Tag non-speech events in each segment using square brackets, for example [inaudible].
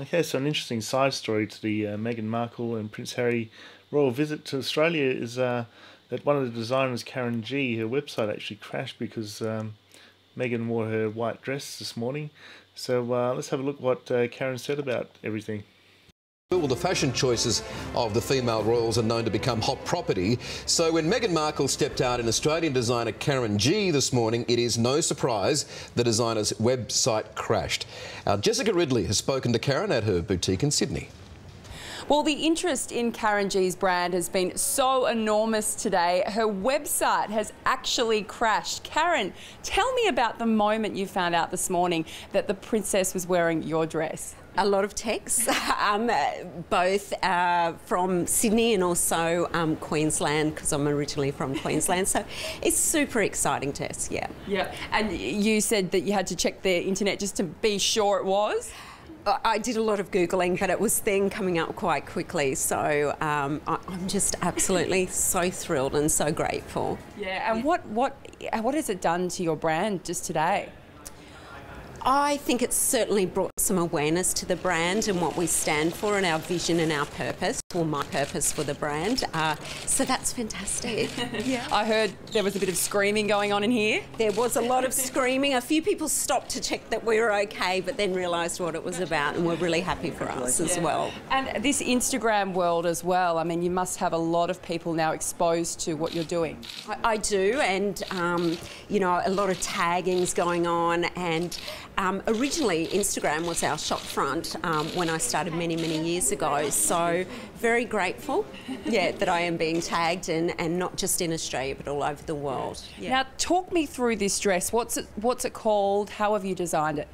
Okay, so an interesting side story to the uh, Meghan Markle and Prince Harry royal visit to Australia is uh, that one of the designers, Karen Gee, her website actually crashed because um, Meghan wore her white dress this morning. So uh, let's have a look what uh, Karen said about everything. Well, the fashion choices of the female royals are known to become hot property. So when Meghan Markle stepped out in Australian designer Karen Gee this morning, it is no surprise the designer's website crashed. Our Jessica Ridley has spoken to Karen at her boutique in Sydney. Well, the interest in Karen Gee's brand has been so enormous today. Her website has actually crashed. Karen, tell me about the moment you found out this morning that the princess was wearing your dress. A lot of texts, [laughs] um, both uh, from Sydney and also um, Queensland, because I'm originally from [laughs] Queensland. So it's super exciting to us, yeah. Yeah. And you said that you had to check the internet just to be sure it was? I did a lot of Googling, but it was then coming up quite quickly. So um, I'm just absolutely [laughs] so thrilled and so grateful. Yeah, and what, what, what has it done to your brand just today? I think it's certainly brought some awareness to the brand and what we stand for and our vision and our purpose, or my purpose for the brand. Uh, so that's fantastic. [laughs] yeah. I heard there was a bit of screaming going on in here. There was a lot of screaming. A few people stopped to check that we were okay, but then realised what it was about and were really happy for us as well. And this Instagram world as well, I mean, you must have a lot of people now exposed to what you're doing. I, I do, and, um, you know, a lot of tagging's going on and um, originally, Instagram was our shop front um, when I started many, many years ago. So, very grateful, yeah, that I am being tagged and, and not just in Australia but all over the world. Yeah. Now, talk me through this dress. What's it? What's it called? How have you designed it?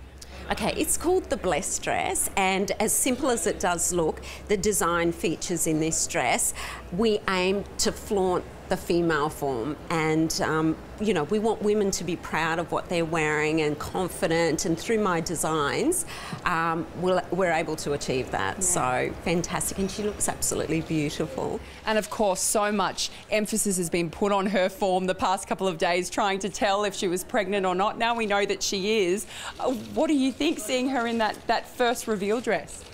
Okay, it's called the Blessed Dress, and as simple as it does look, the design features in this dress, we aim to flaunt the female form. And, um, you know, we want women to be proud of what they're wearing and confident. And through my designs, um, we're, we're, able to achieve that. Yeah. So fantastic. And she looks absolutely beautiful. And of course, so much emphasis has been put on her form the past couple of days, trying to tell if she was pregnant or not. Now we know that she is. Uh, what do you think seeing her in that, that first reveal dress?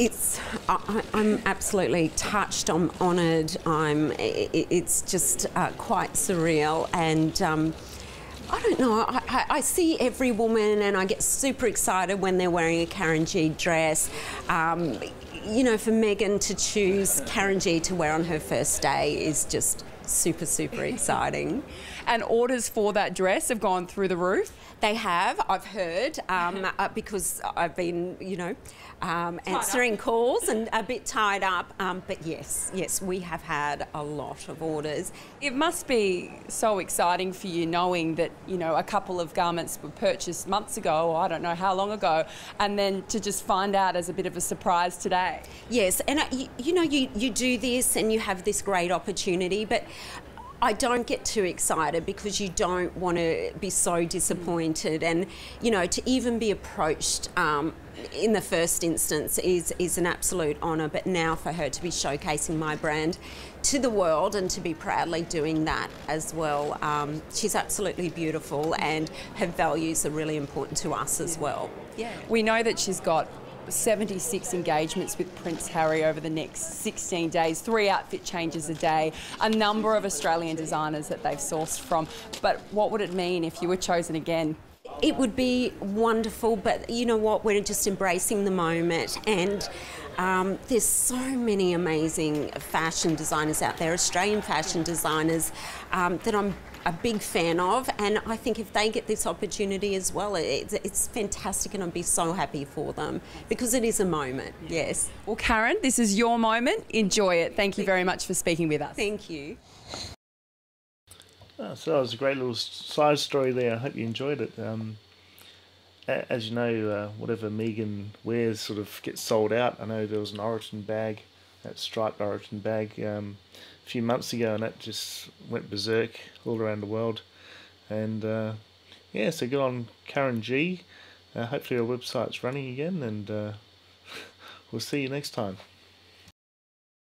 It's I, am absolutely touched. I'm honoured. I'm. It's just uh, quite surreal and. Um, I don't know. I, I, see every woman and I get super excited when they're wearing a Karen Gee dress. Um, you know, for Meghan to choose Karen Gee to wear on her first day is just super, super exciting. and orders for that dress have gone through the roof? They have, I've heard, um, uh, because I've been, you know, um, answering calls and a bit tied up. Um, but yes, yes, we have had a lot of orders. It must be so exciting for you knowing that, you know, a couple of garments were purchased months ago, or I don't know how long ago, and then to just find out as a bit of a surprise today. Yes, and uh, you, you know, you, you do this and you have this great opportunity, but I don't get too excited because you don't want to be so disappointed. And, you know, to even be approached um, in the first instance is, is an absolute honour. But now for her to be showcasing my brand to the world and to be proudly doing that as well, um, she's absolutely beautiful and her values are really important to us as well. Yeah. We know that she's got 76 engagements with Prince Harry over the next 16 days, three outfit changes a day, a number of Australian designers that they've sourced from. But what would it mean if you were chosen again? It would be wonderful, but you know what? We're just embracing the moment and. Um, there's so many amazing fashion designers out there, Australian fashion designers, um, that I'm a big fan of, and I think if they get this opportunity as well, it's, it's fantastic, and I'd be so happy for them because it is a moment. Yes. Well, Karen, this is your moment. Enjoy it. Thank you very much for speaking with us. Thank you. Oh, so that was a great little side story there. I hope you enjoyed it. Um, as you know, uh, whatever Meghan wears sort of gets sold out. I know there was an Oroton bag, that striped Oroton bag. Um, few months ago, and that just went berserk all around the world. And uh, yeah, so good on Karen Gee. Uh, hopefully, our website's running again, and uh, [laughs] we'll see you next time.